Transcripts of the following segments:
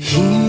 Here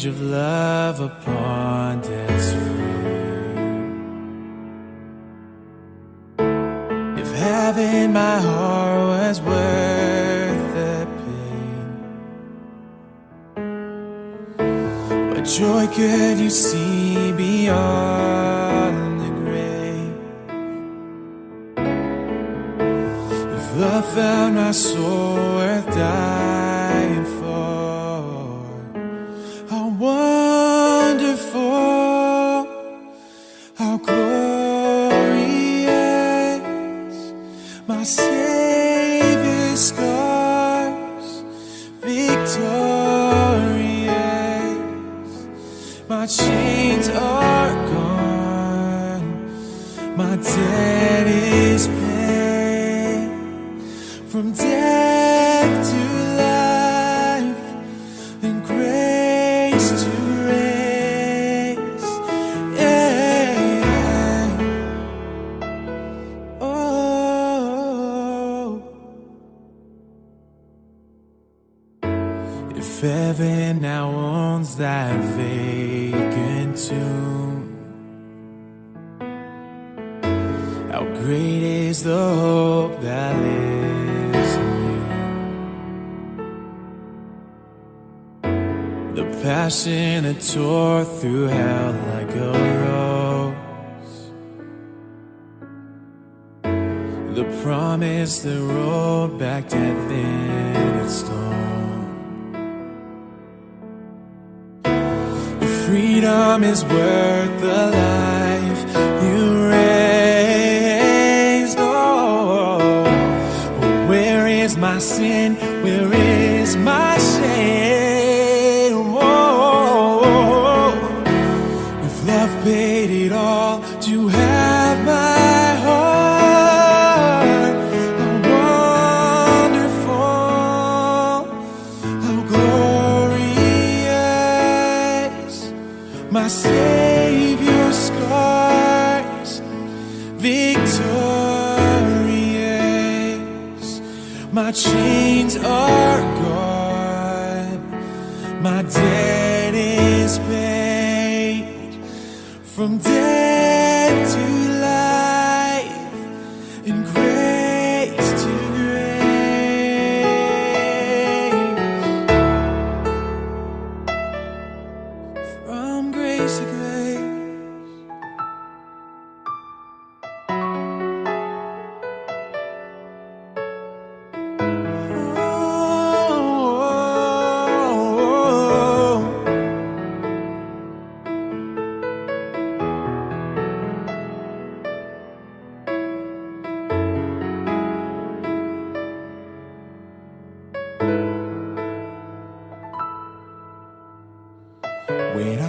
image of love upon death's frame. If having my heart was worth the pain, what joy could you see beyond the grave? If love found my soul worth dying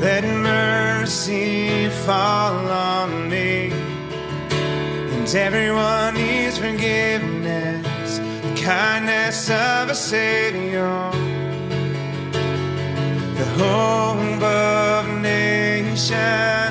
Let mercy fall on me, and everyone needs forgiveness, the kindness of a Savior, the hope of nations.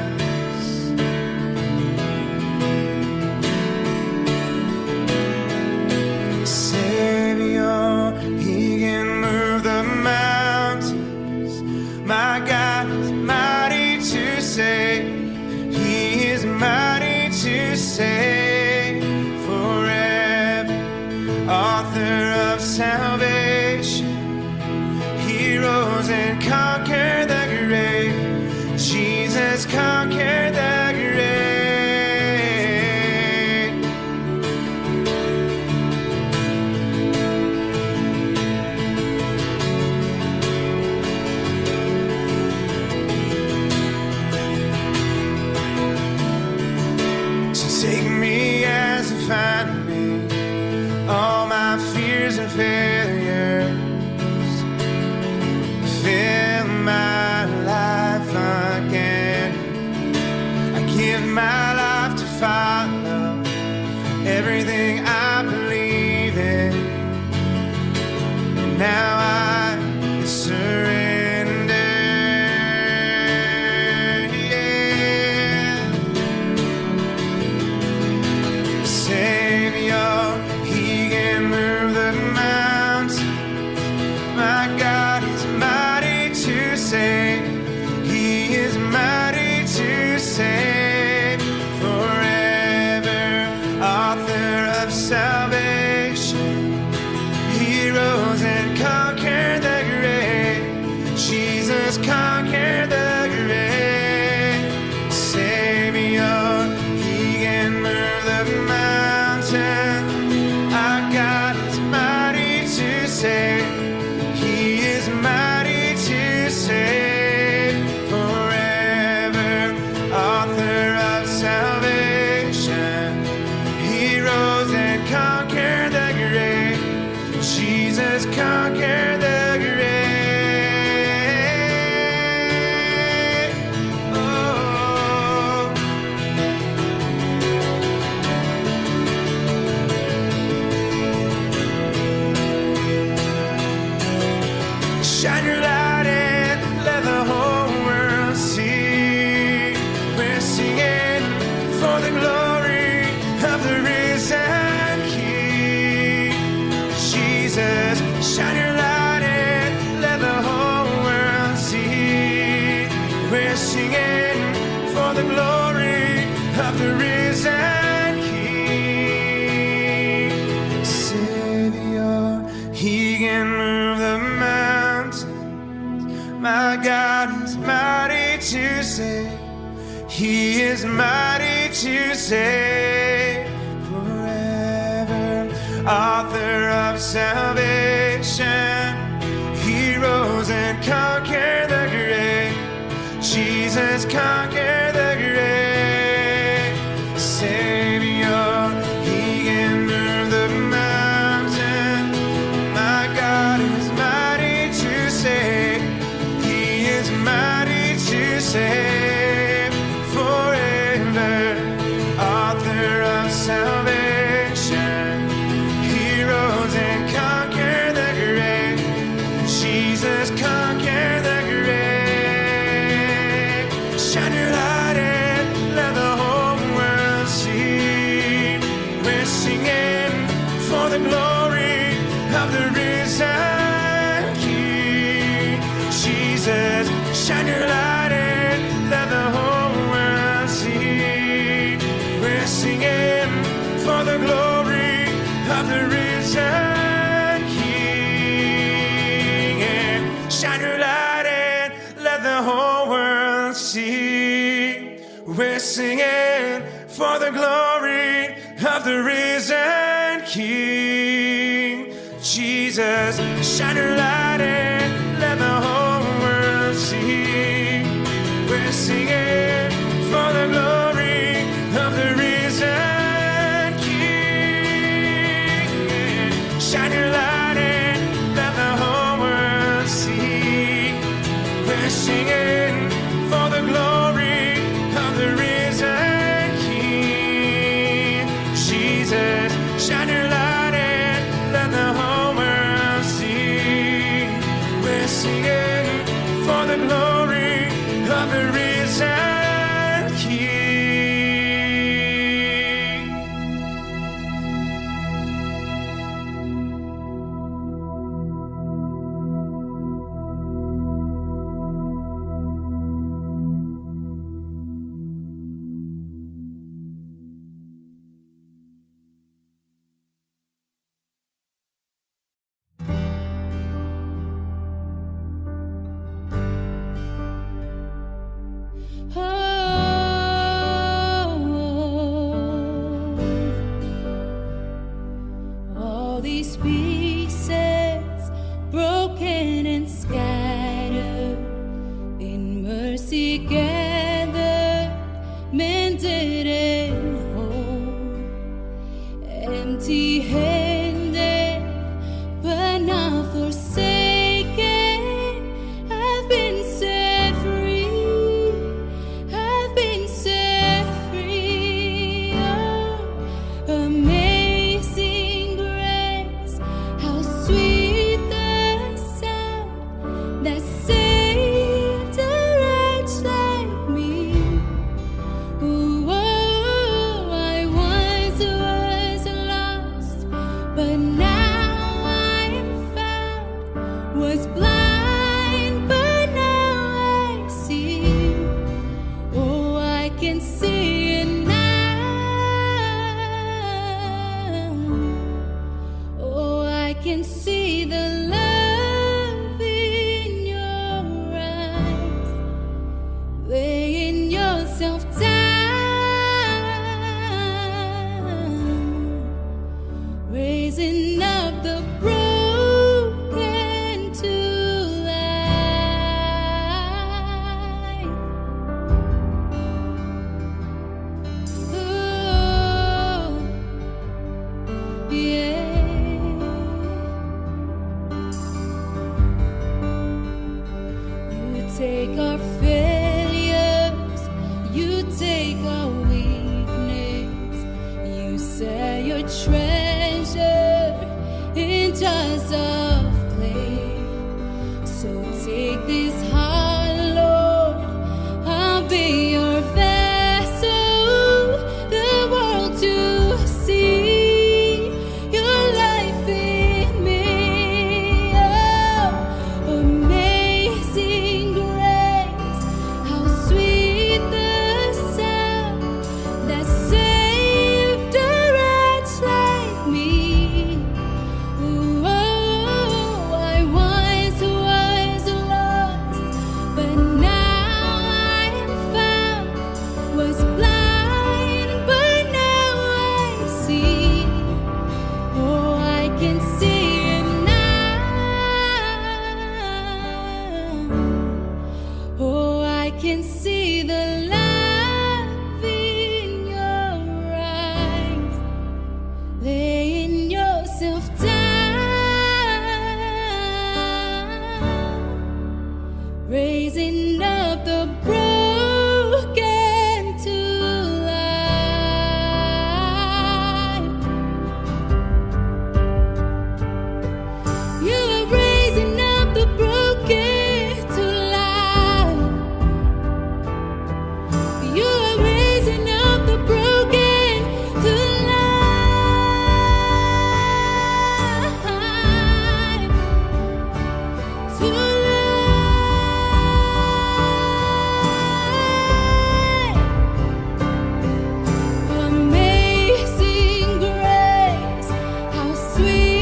He is mighty to save forever, author of salvation. Jesus, shine your light. sweet.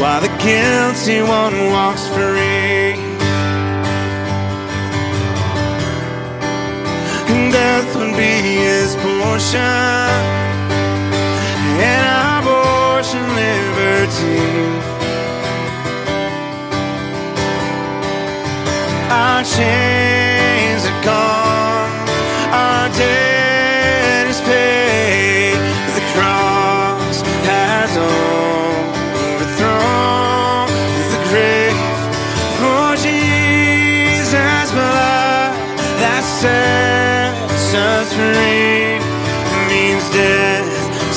while the guilty one walks free. And death would be his portion, and abortion liberty. Our chains are gone, our days.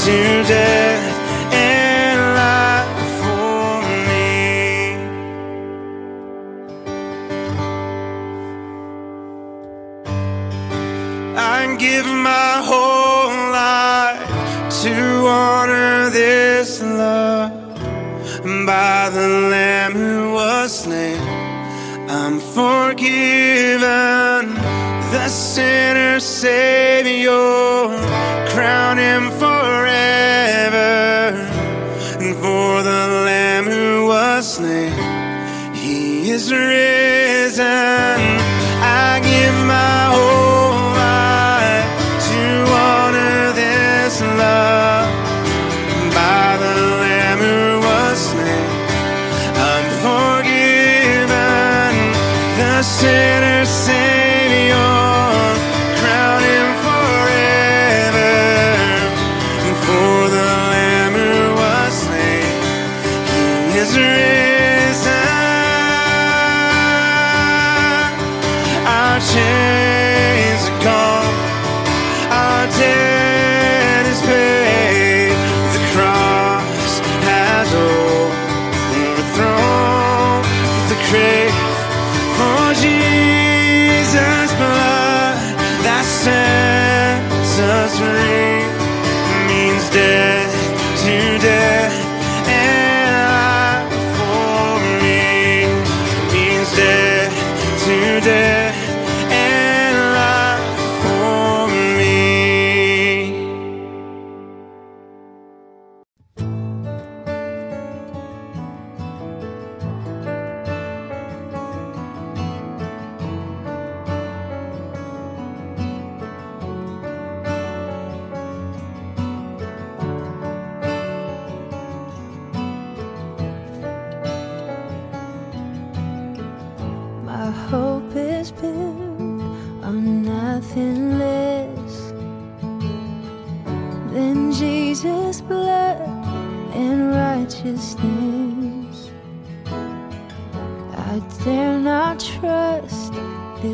to death and life for me. I give my whole life to honor this love by the Lamb who was slain. I'm forgiven, the sinner Savior, crown him misery.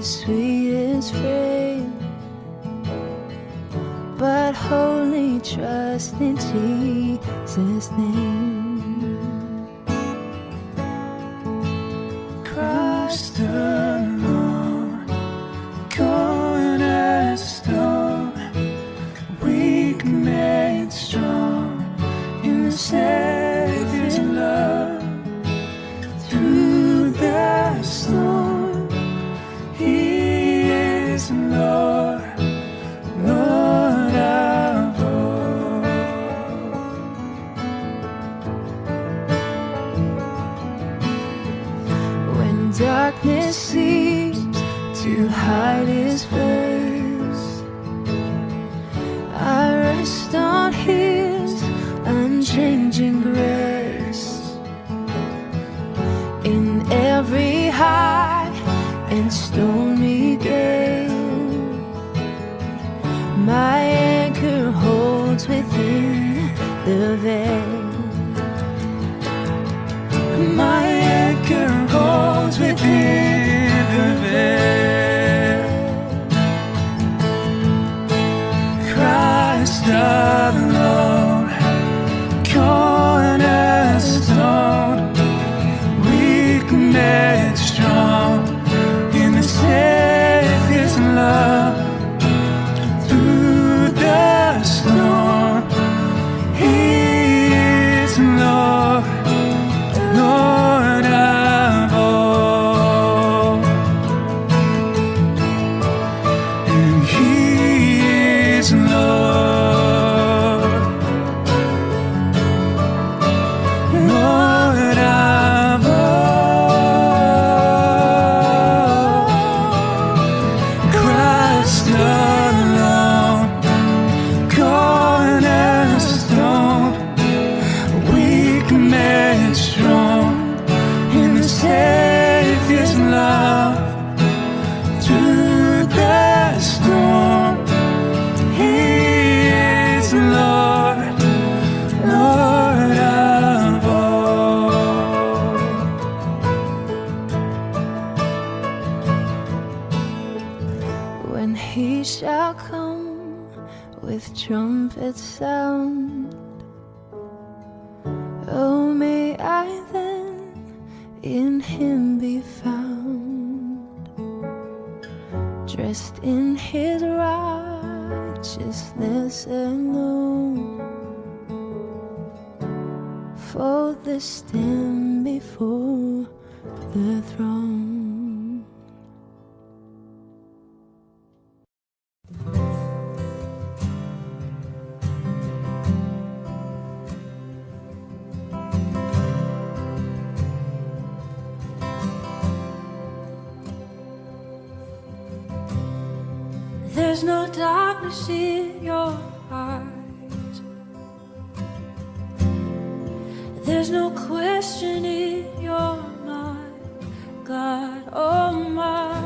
sweetest friend, but wholly trust in Jesus' name. There's no darkness in your eyes. There's no question in your mind, God, oh my.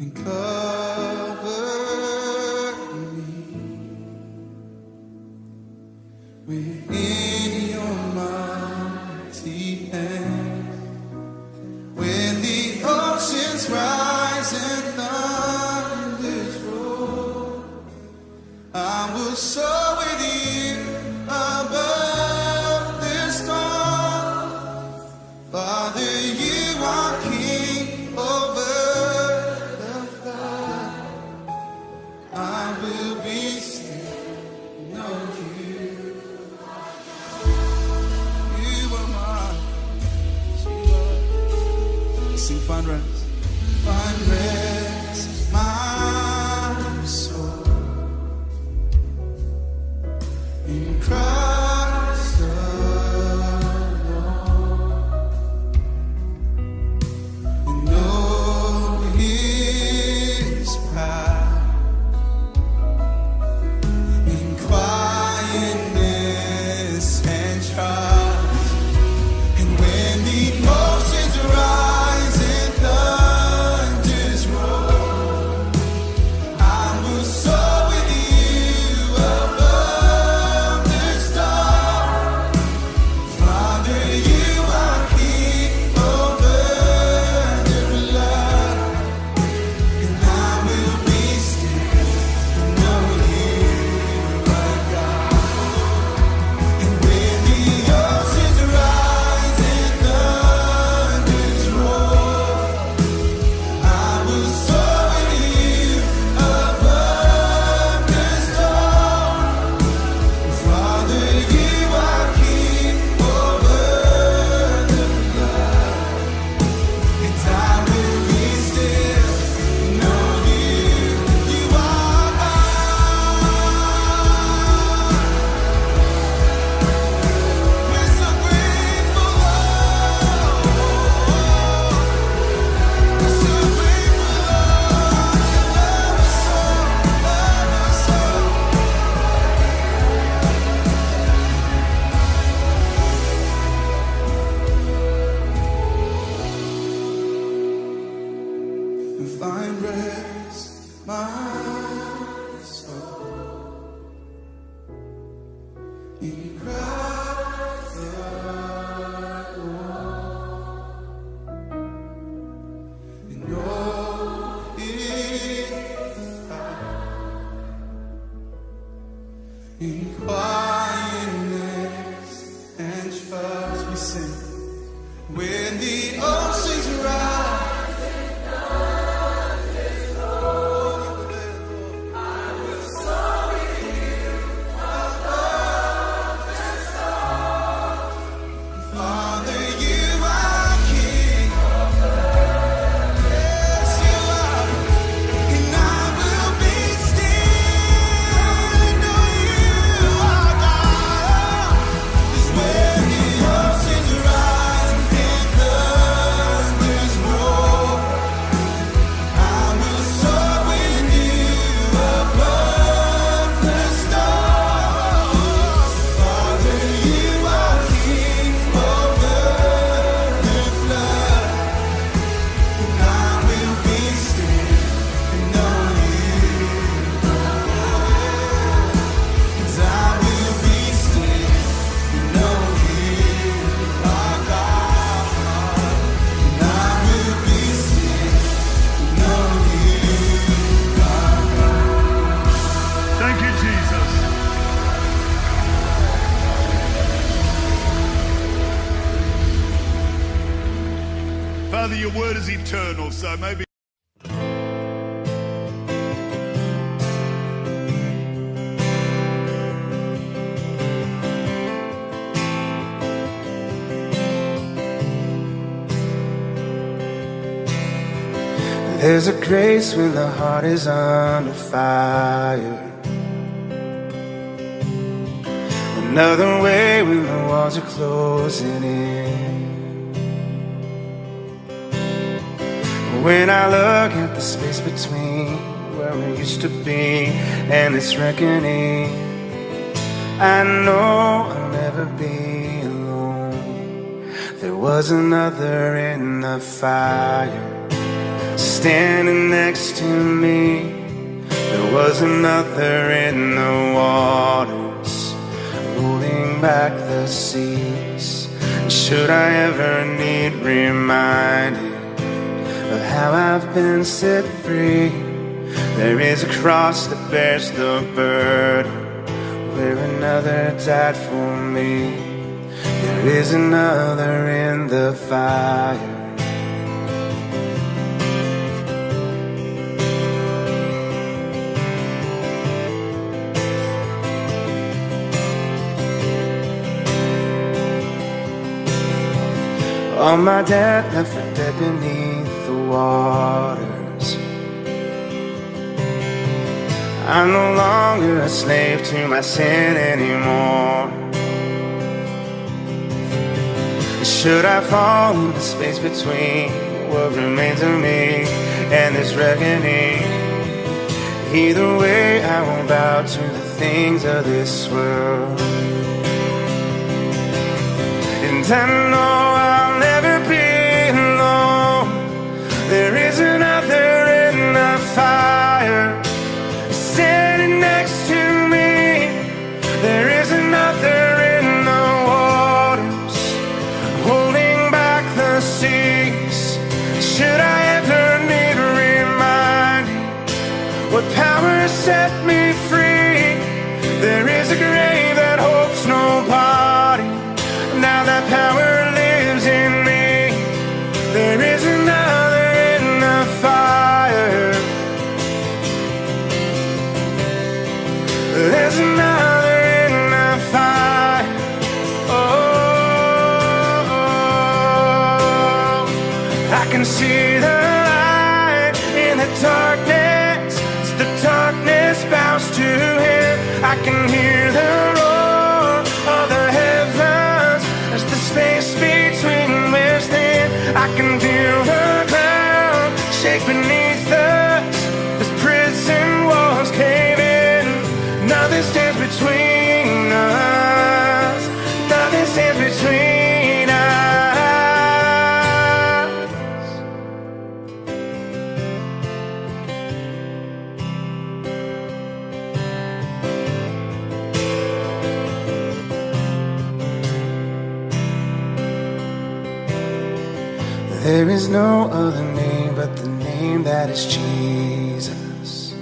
And cover Grace when the heart is under fire. Another way when the walls are closing in. When I look at the space between where we used to be and this reckoning, I know I'll never be alone. There was another in the fire standing next to me. There was another in the waters, rolling back the seas. Should I ever need reminding of how I've been set free? There is a cross that bears the burden, where another died for me. There is another in the fire. All my debt left for dead beneath the waters. I'm no longer a slave to my sin anymore. Should I fall into space between what remains of me and this reckoning? Either way, I won't bow to the things of this world. And I know There is another no other name but the name that is Jesus.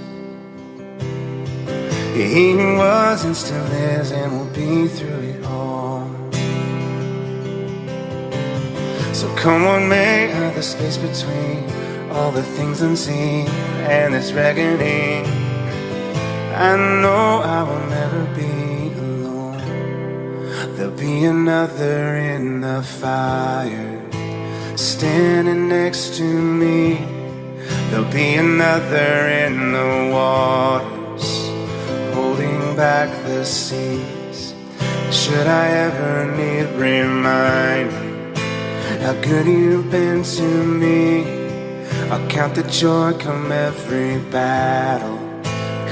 He was and still is and will be through it all. So come on, make the space between all the things unseen and this reckoning. I know I will never be alone. There'll be another in the fire standing next to me. There'll be another in the waters holding back the seas. Should I ever need reminding how good you've been to me? I'll count the joy come every battle,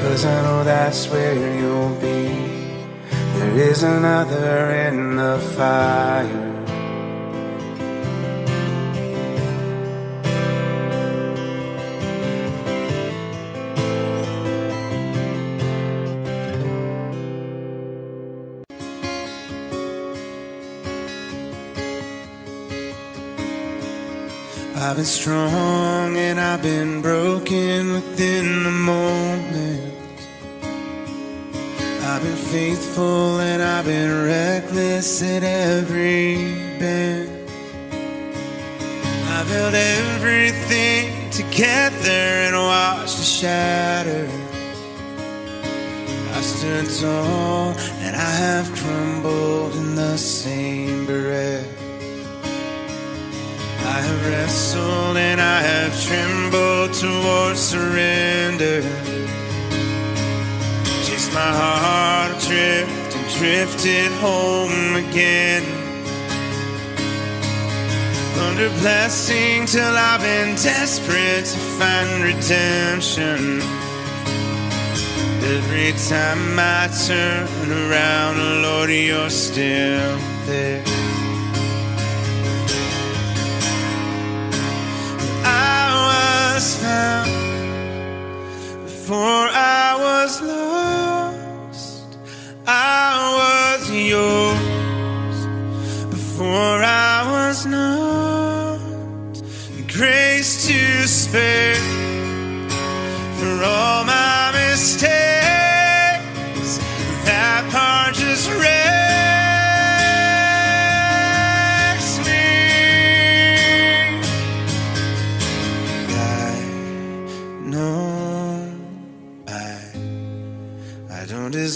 cause I know that's where you'll be. There is another in the fire. I've been strong and I've been broken within the moment. I've been faithful and I've been reckless at every bend. I've held everything together and watched it shatter. I've stood tall and I have crumbled in the same breath. I have wrestled and I have trembled towards surrender. Chased my heart adrift and drifted home again. Under blessing till I've been desperate to find redemption. Every time I turn around, Lord, you're still there. Found before I was lost. I was yours before I was not. Grace to spare for all my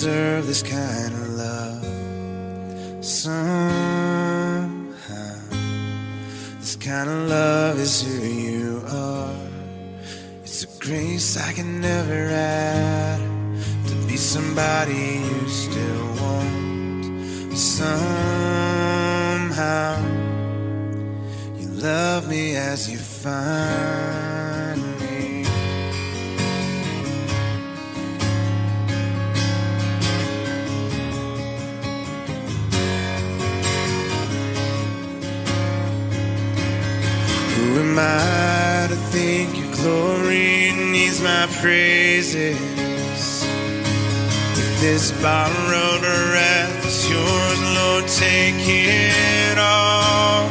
deserve this kind of love. Somehow, this kind of love is who you are. It's a grace I can never add to be somebody you still want. Somehow, you love me as you find Who am I to think your glory needs my praises? If this borrowed wrath is yours, Lord, take it all.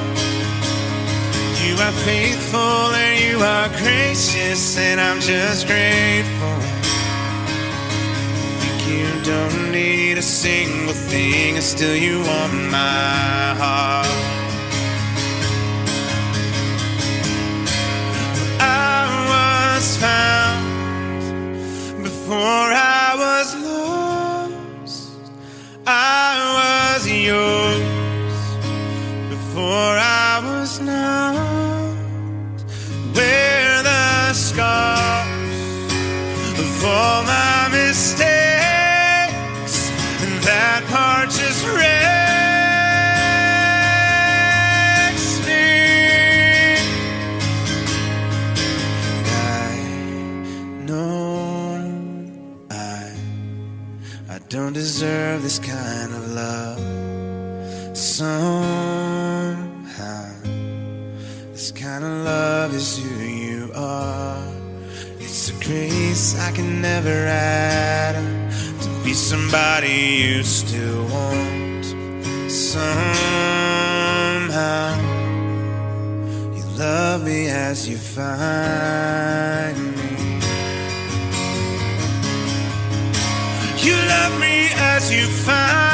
You are faithful and you are gracious, and I'm just grateful. You don't need a single thing, and still you want my heart. Before I was lost. I was yours before I don't deserve this kind of love. Somehow this kind of love is who you are. It's a grace I can never add to be somebody you still want. Somehow you love me as you find You love me as you find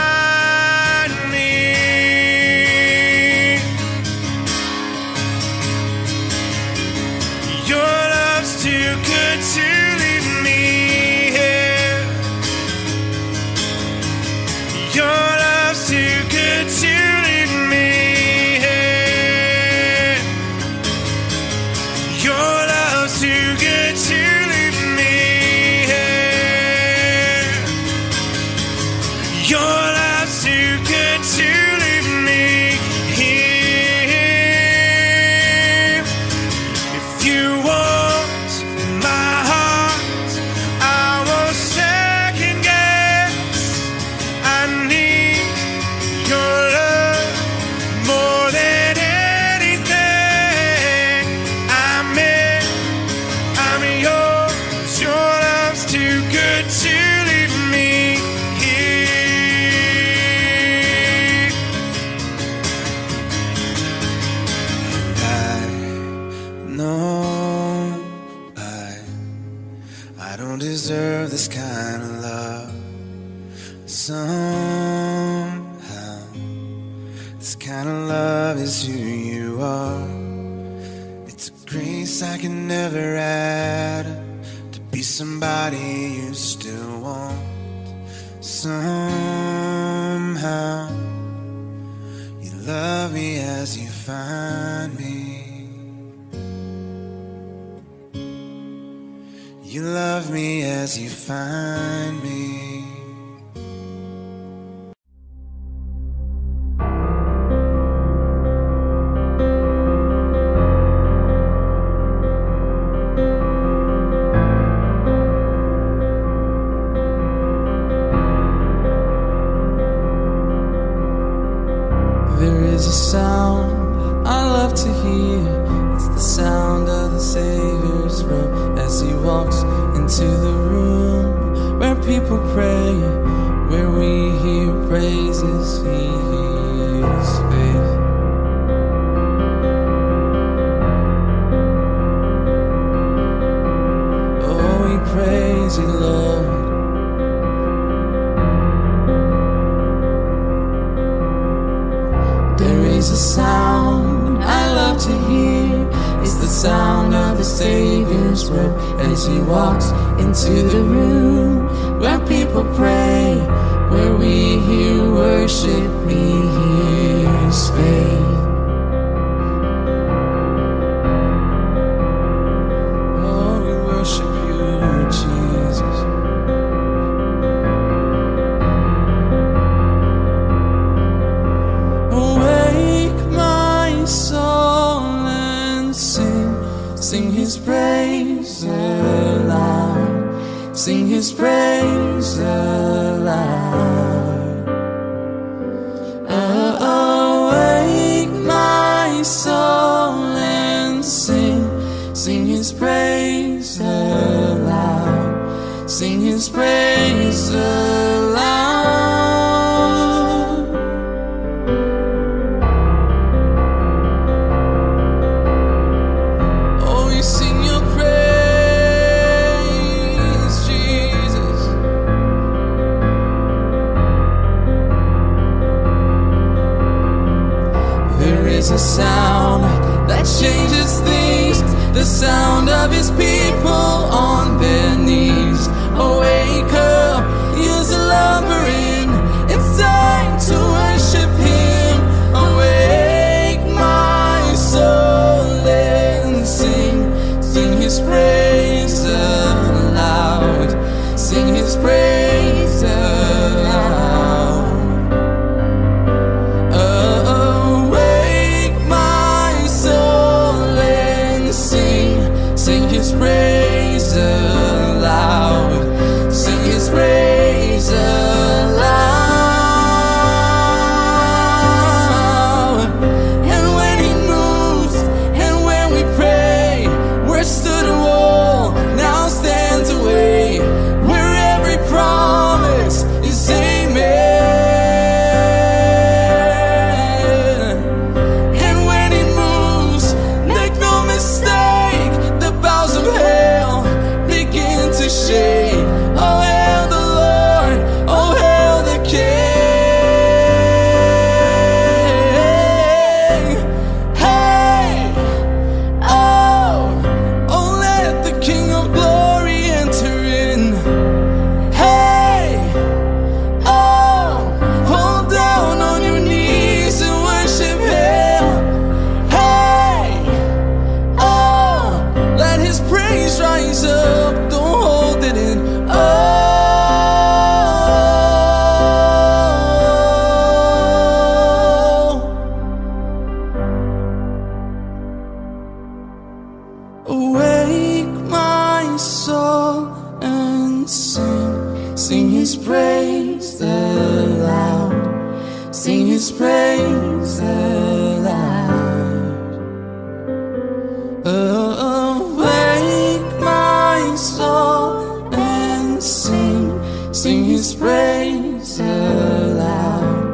sing, sing his praise aloud,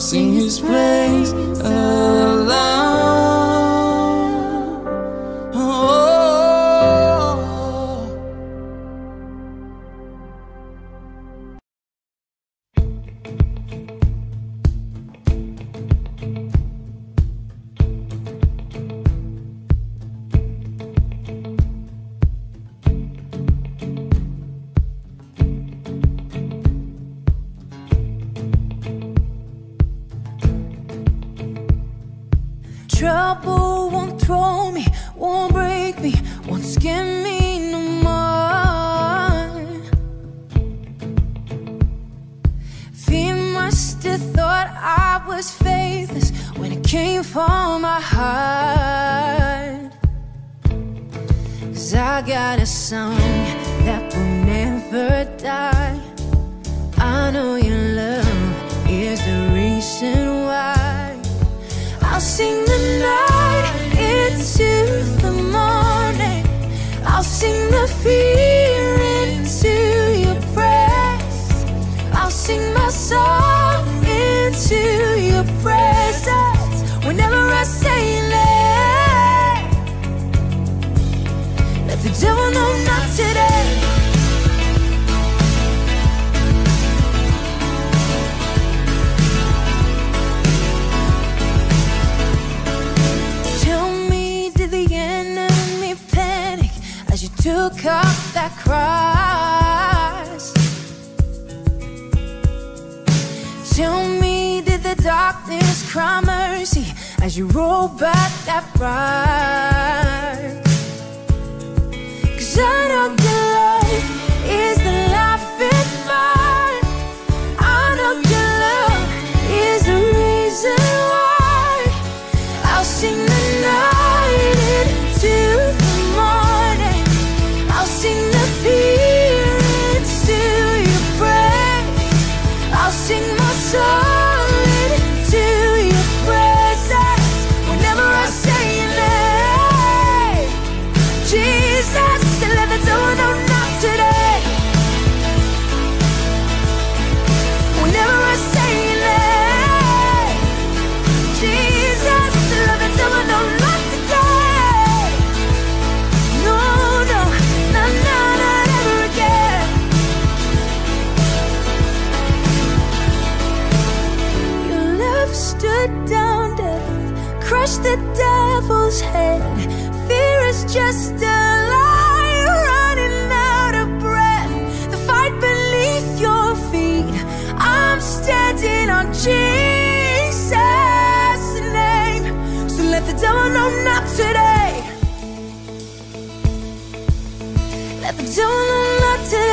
sing his praise aloud. devil, no, not today. Let the devil, no, not today.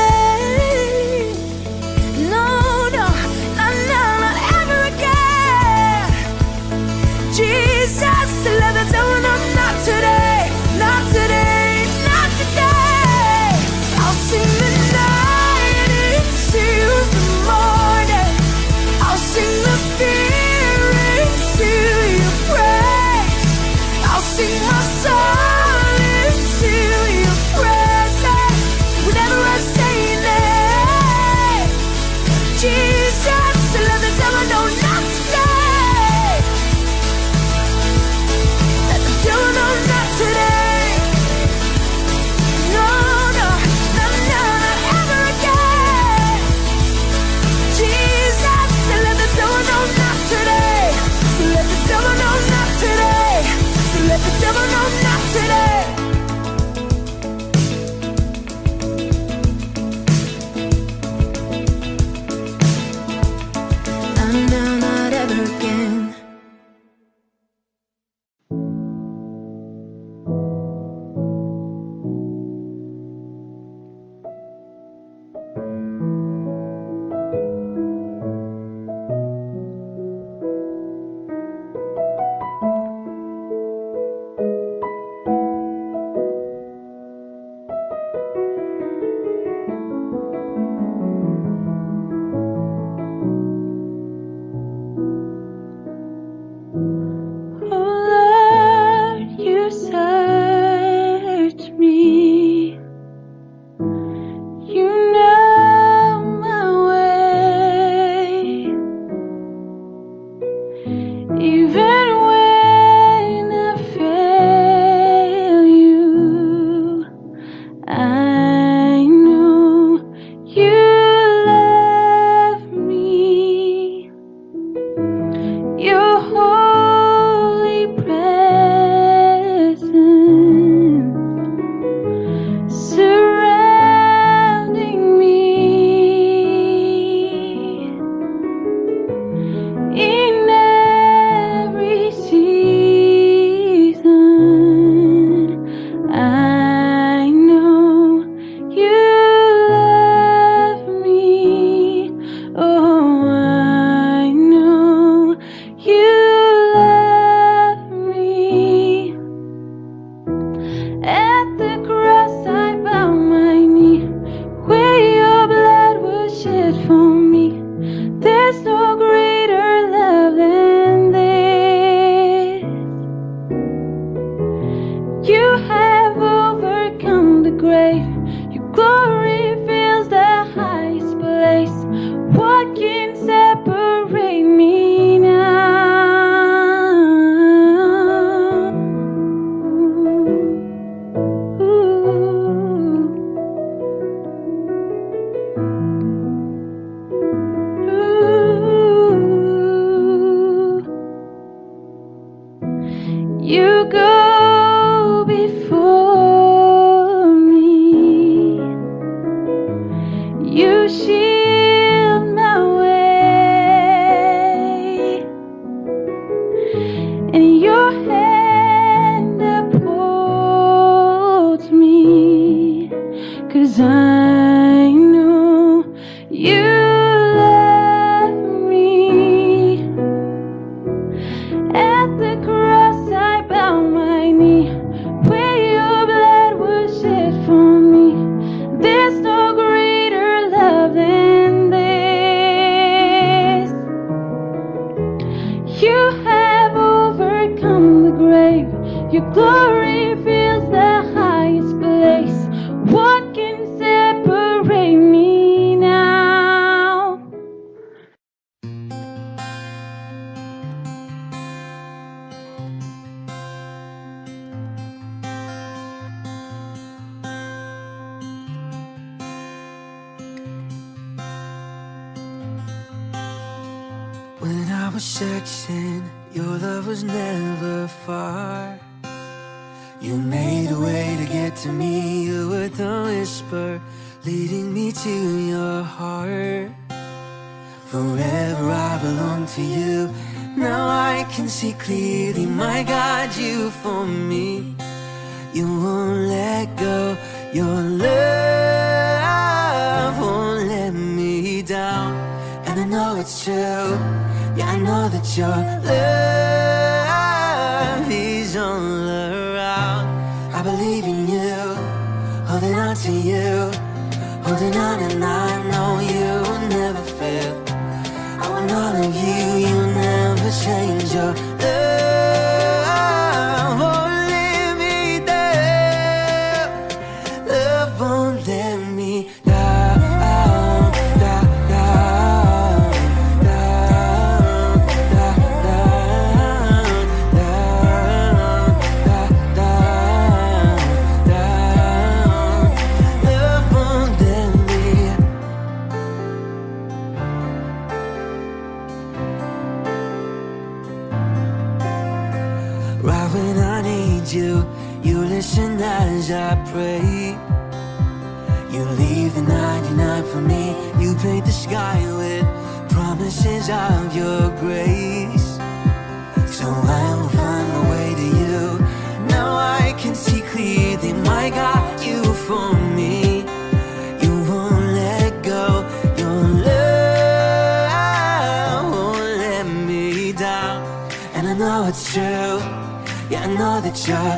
your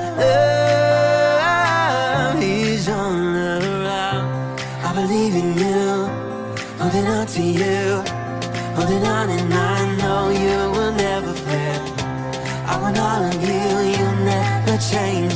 love is on the. I believe in you, holding on to you, holding on, and I know you will never fail. I want all of you, you never change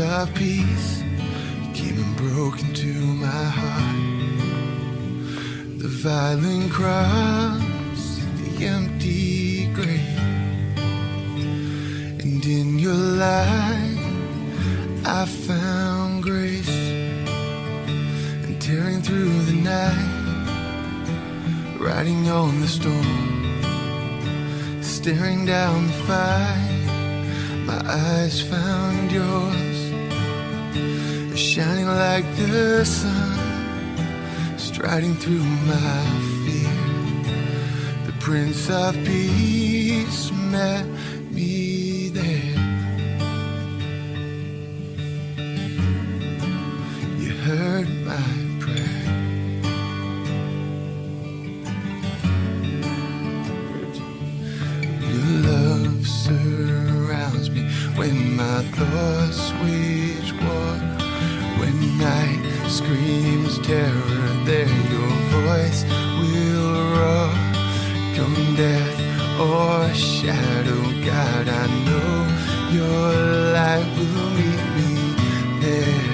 of peace came and broke into my heart. The violent cries, the empty grave, and in your light I found grace. And tearing through the night, riding on the storm, staring down the fire, my eyes found yours shining like the sun, striding through my fear. The Prince of Peace met death or shadow, God, I know your light will meet me there.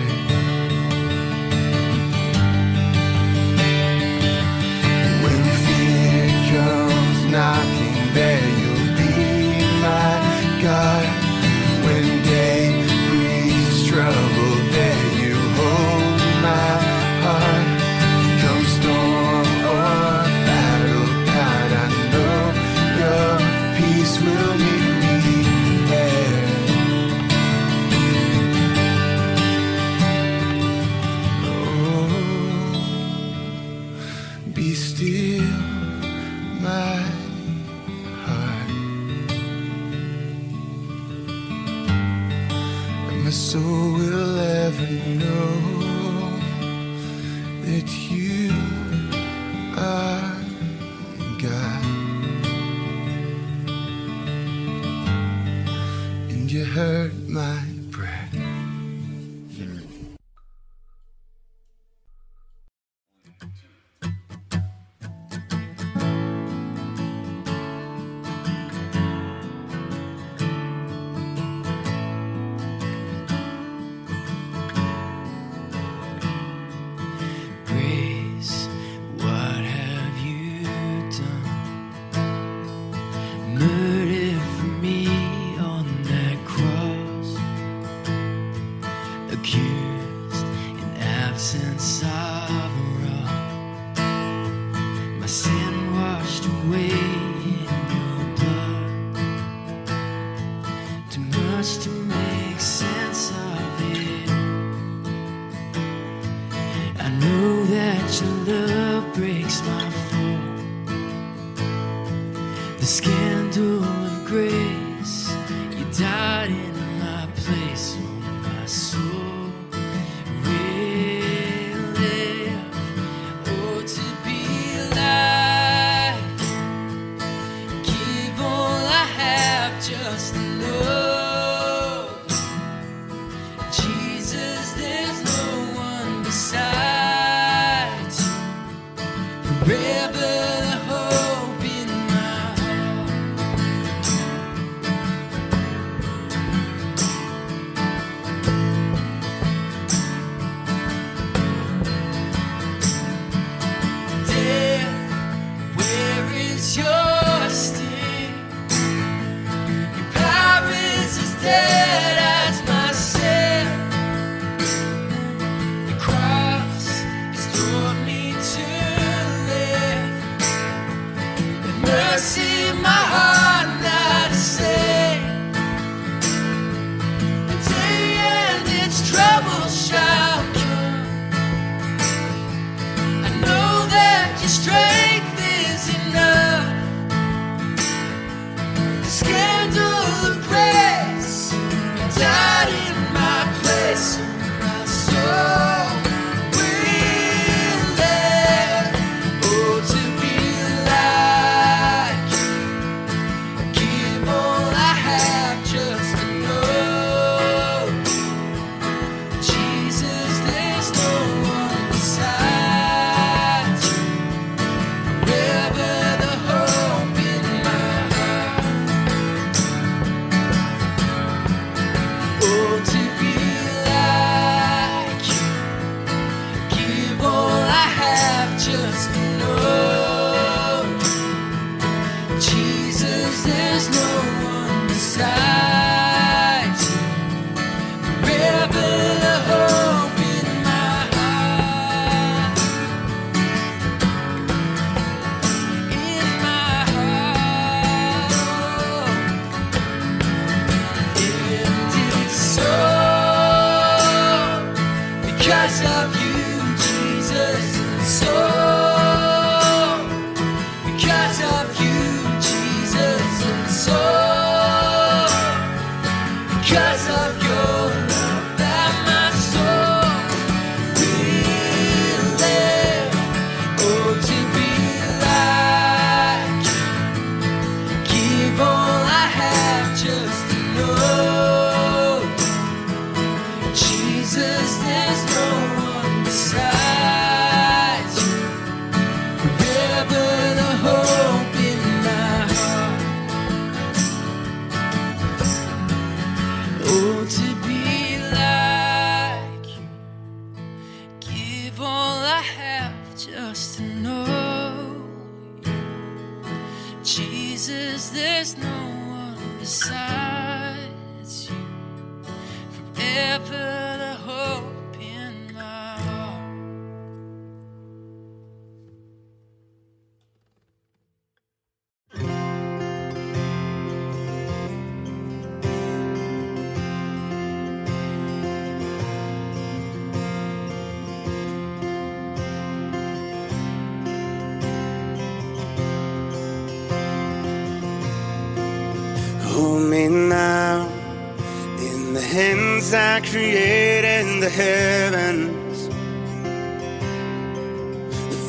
I created the heavens.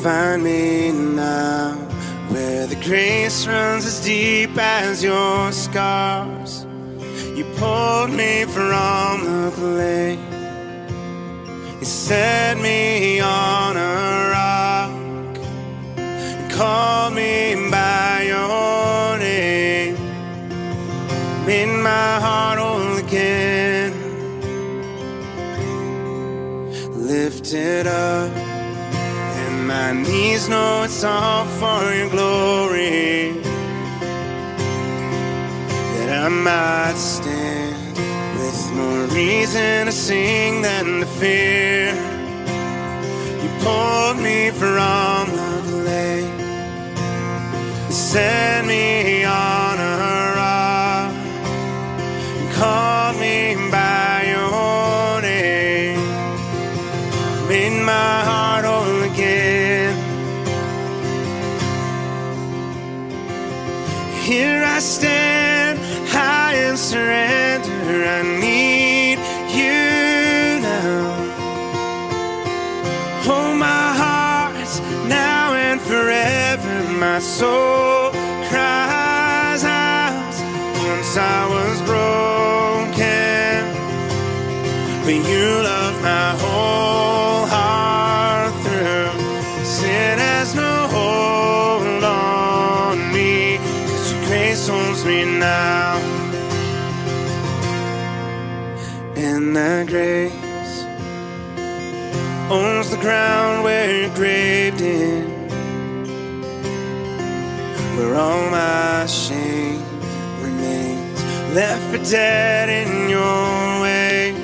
Find me now where the grace runs as deep as your scars. You pulled me from the clay. You set me on a rock. You called me by your name. Made my heart Lifted up. And my knees know it's all for your glory. That I might stand with more reason to sing than to fear. You pulled me from the you set me on a rock, you called me I stand, high in surrender. I need you now. Hold my heart now and forever. My soul grace owns the ground where you're graved in, where all my shame remains, left for dead in your wake.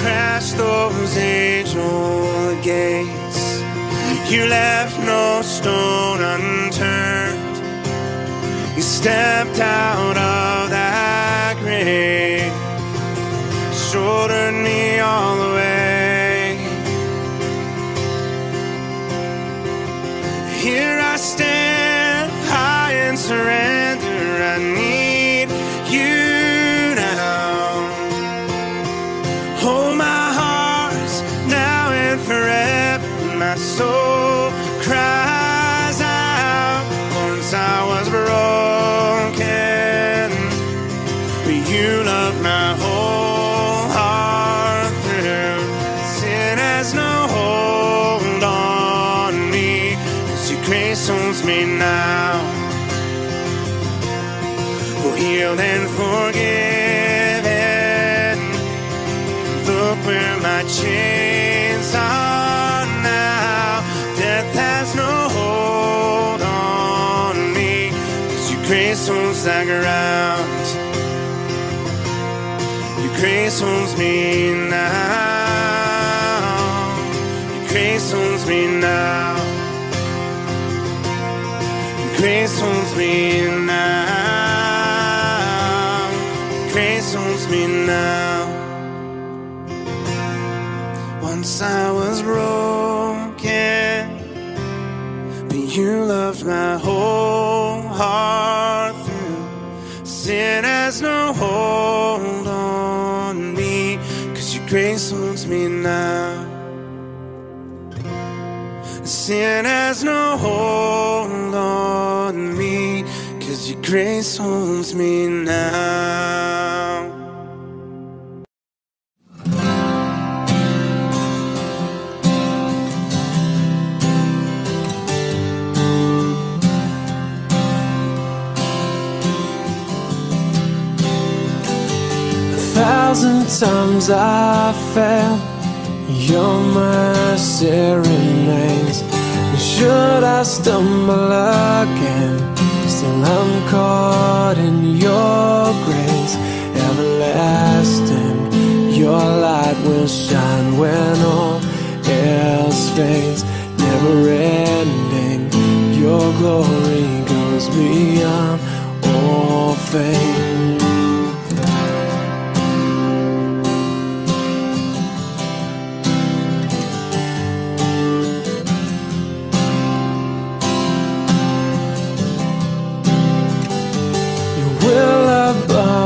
Crash those angel gates. You left no stone unturned. You stepped out of that grave, shouldered me all the way. Here I stand, high in surrender. I need grace owns the ground. Your grace owns me now. Your grace owns me now. Your grace owns me now. Your grace owns me now. Once I was broken, but you loved my whole heart no hold on me, cause your grace holds me now. Sin has no hold on me, cause your grace holds me now. Times I fell, your mercy remains. And should I stumble again, still I'm caught in your grace, everlasting. Your light will shine when all else fades, never ending. Your glory goes beyond all fame.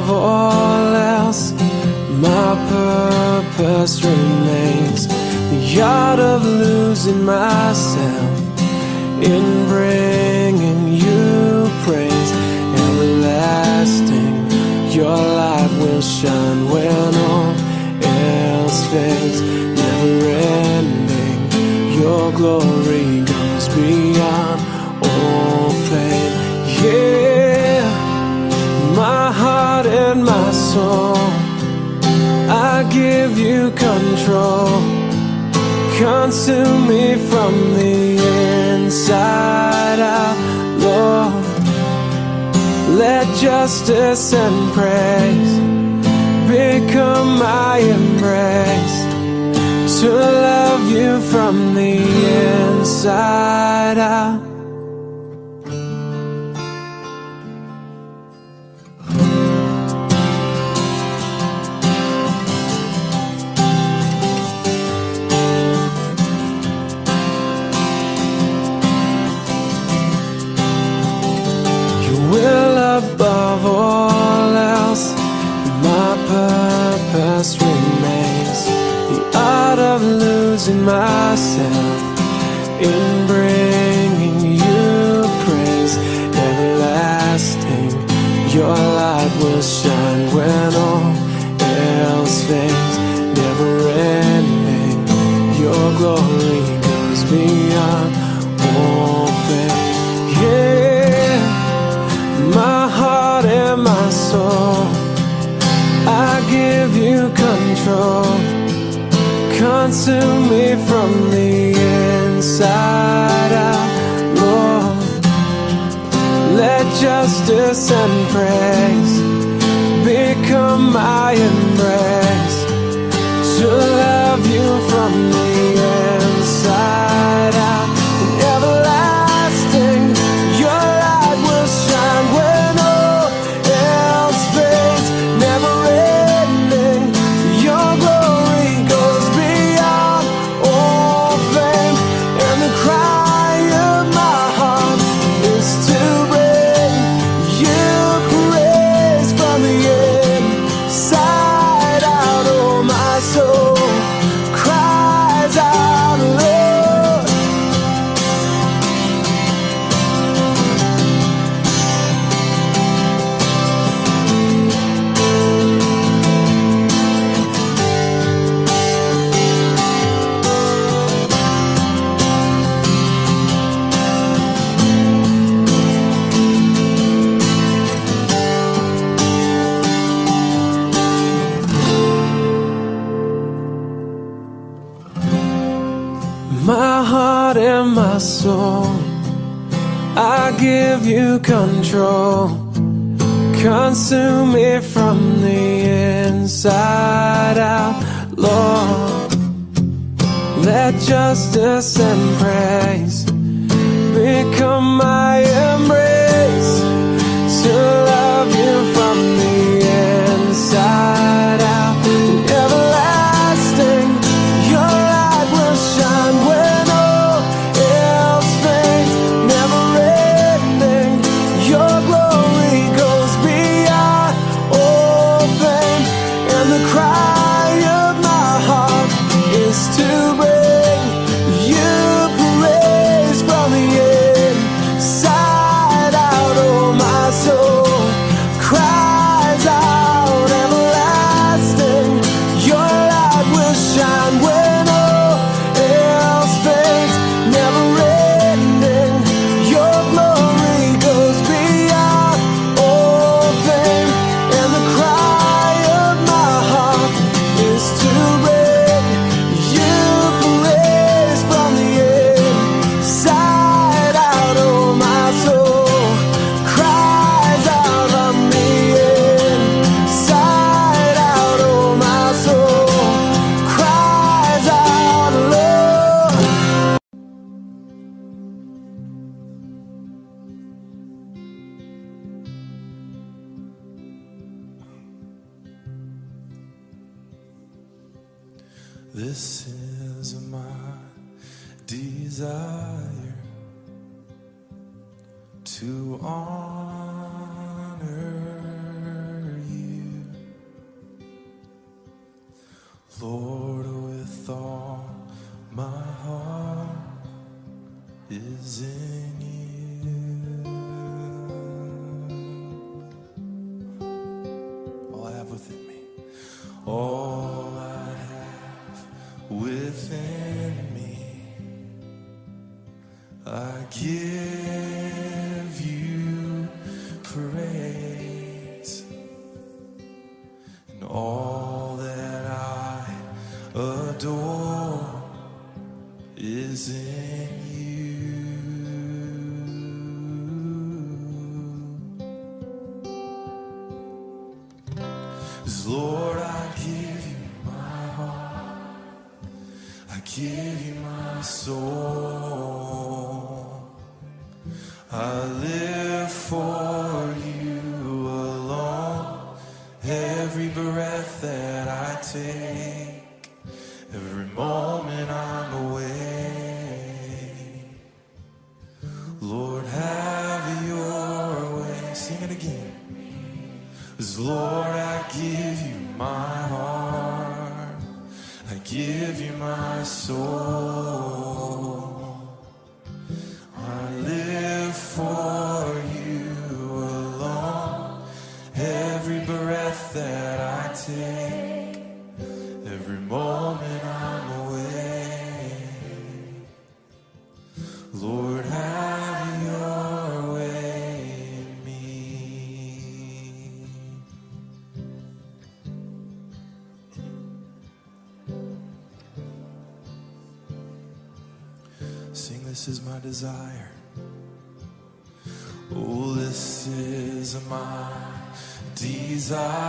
above all else, my purpose remains the art of losing myself in bringing you praise. Everlasting, your light will shine when all else fades. Never ending, your glory goes beyond. heart and my soul. I give you control. Consume me from the inside out, Lord. Let justice and praise become my embrace. To love you from the inside out. losing myself in To me from the inside out, Lord. Let justice and prayer. to me from the inside out, Lord. Let justice and praise become my desire to honor. This is my desire. Oh, this is my desire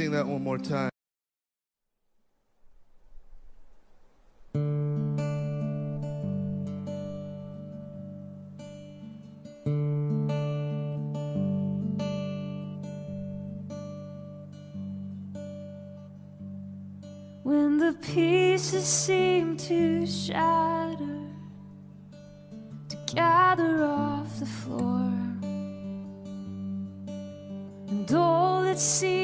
sing that one more time. When the pieces seem to shatter, to gather off the floor, and all that seems